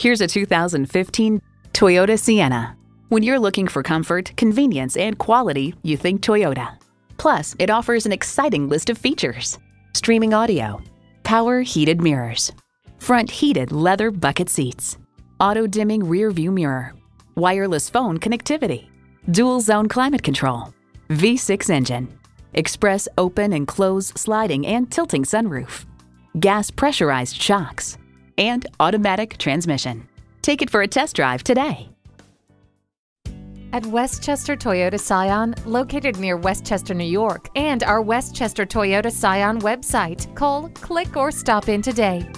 Here's a 2015 Toyota Sienna. When you're looking for comfort, convenience, and quality, you think Toyota. Plus, it offers an exciting list of features. Streaming audio, power heated mirrors, front heated leather bucket seats, auto dimming rear view mirror, wireless phone connectivity, dual zone climate control, V6 engine, express open and close sliding and tilting sunroof, gas pressurized shocks, and automatic transmission. Take it for a test drive today. At Westchester Toyota Scion, located near Westchester, New York, and our Westchester Toyota Scion website, call, click, or stop in today.